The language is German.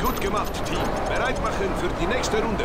Gut gemacht, Team. Bereit machen für die nächste Runde.